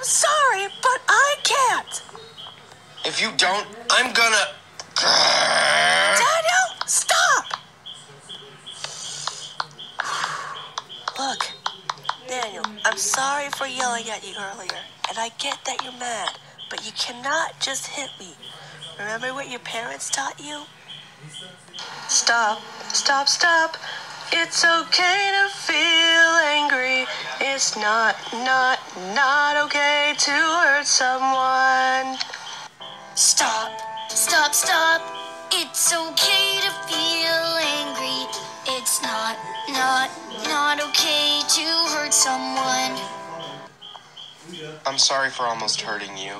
I'm sorry, but I can't. If you don't, I'm gonna. Daniel, stop! Look, Daniel, I'm sorry for yelling at you earlier, and I get that you're mad, but you cannot just hit me. Remember what your parents taught you? Stop, stop, stop. It's okay to feel. It's not, not, not okay to hurt someone. Stop, stop, stop. It's okay to feel angry. It's not, not, not okay to hurt someone. I'm sorry for almost hurting you.